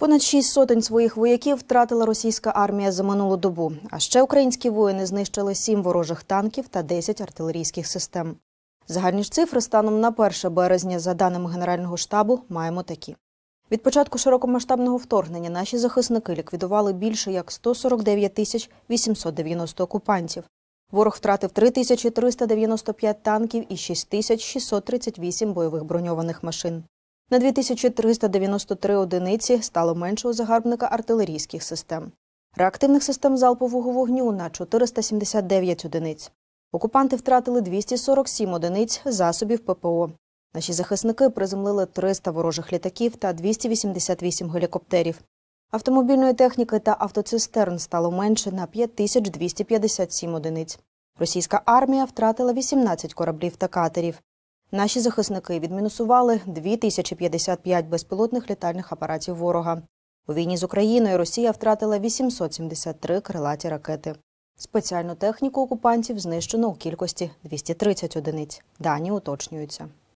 Понад шість сотень своїх вояків втратила російська армія за минулу добу. А ще українські воїни знищили сім ворожих танків та 10 артилерійських систем. Загальні ж цифри станом на 1 березня, за даними Генерального штабу, маємо такі. Від початку широкомасштабного вторгнення наші захисники ліквідували більше як 149 тисяч 890 окупантів. Ворог втратив 3395 танків і 6638 бойових броньованих машин. На 2393 одиниці стало менше у загарбника артилерійських систем. Реактивних систем залпового вогню на 479 одиниць. Окупанти втратили 247 одиниць засобів ППО. Наші захисники приземлили 300 ворожих літаків та 288 гелікоптерів. Автомобільної техніки та автоцистерн стало менше на 5257 одиниць. Російська армія втратила 18 кораблів та катерів. Наші захисники відмінусували 2055 безпілотних літальних апаратів ворога. У війні з Україною Росія втратила 873 крилаті ракети. Спеціальну техніку окупантів знищено у кількості 230 одиниць. Дані уточнюються.